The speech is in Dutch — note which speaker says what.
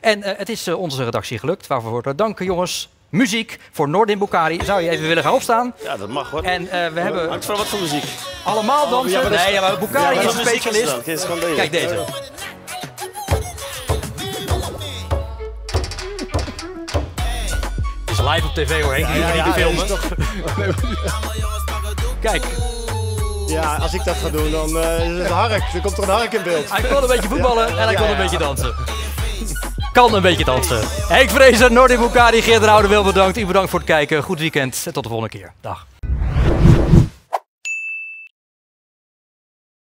Speaker 1: En eh, het is eh, onze redactie gelukt. Waarvoor we danken, jongens. Muziek voor Noordin Bukari. Zou je even willen gaan opstaan?
Speaker 2: Ja, dat mag hoor.
Speaker 1: En eh, we hebben
Speaker 2: Hangt van wat voor muziek.
Speaker 1: allemaal dansen.
Speaker 2: ja, maar dat is-
Speaker 1: nee, ja, maar Bukari
Speaker 2: Ja,
Speaker 1: is een specialist.
Speaker 2: dan? Kijk, is deze.
Speaker 1: Kijk deze. Het is live op tv hoor, Henk. Je hoeft niet te filmen. Kijk,
Speaker 3: Ja, als ik dat ga doen, dan eh, is het hark. Er komt er een hark in beeld.
Speaker 1: hij kon een beetje voetballen en hij
Speaker 3: Ja,
Speaker 1: kon een
Speaker 3: ja.
Speaker 1: beetje dansen. Kan een beetje dansen. Henk Vrezer, Noordin Bukari, Geert de Oude, wel bedankt. U bedankt voor het kijken. Goed weekend en tot de volgende keer. Dag.